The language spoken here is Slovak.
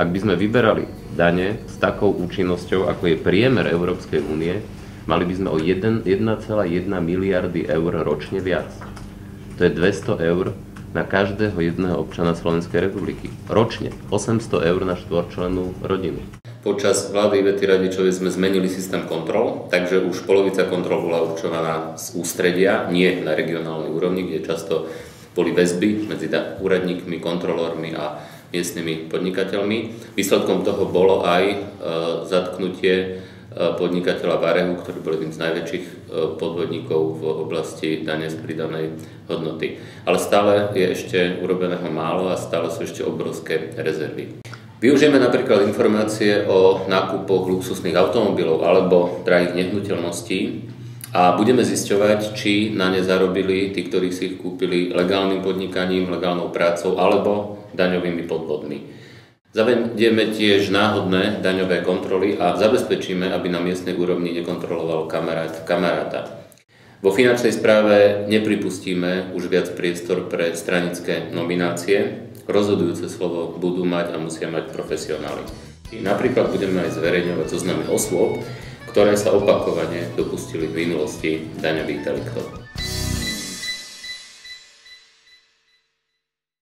Ak by sme vyberali dane s takou účinnosťou, ako je priemer Európskej únie, mali by sme o 1,1 miliardy eur ročne viac. To je 200 eur na každého jedného občana Slovenskej republiky. Ročne 800 eur na štvorčlenú rodinu. Počas vlády Ivety Radičovej sme zmenili systém kontrol, takže už polovica kontrol bola určovaná z ústredia, nie na regionálnej úrovni, kde často boli väzby medzi úradníkmi, kontrolórmi a miestnymi podnikateľmi. Výsledkom toho bolo aj e, zatknutie e, podnikateľa Varehu, ktorý bol jedným z najväčších e, podvodníkov v oblasti dane z pridanej hodnoty. Ale stále je ešte urobeného málo a stále sú ešte obrovské rezervy. Využijeme napríklad informácie o nákupoch luxusných automobilov alebo drahých nehnuteľností a budeme zisťovať, či na ne zarobili tí, ktorí si ich kúpili legálnym podnikaním, legálnou prácou alebo daňovými podvodmi. Zavedieme tiež náhodné daňové kontroly a zabezpečíme, aby na miestnej úrovni nekontroloval kamarát kamaráta. Vo finančnej správe nepripustíme už viac priestor pre stranické nominácie. Rozhodujúce slovo budú mať a musia mať profesionáli. Napríklad budeme aj zverejňovať zoznamy osôb, ktoré sa opakovane dopustili v minulosti daňových deliktov.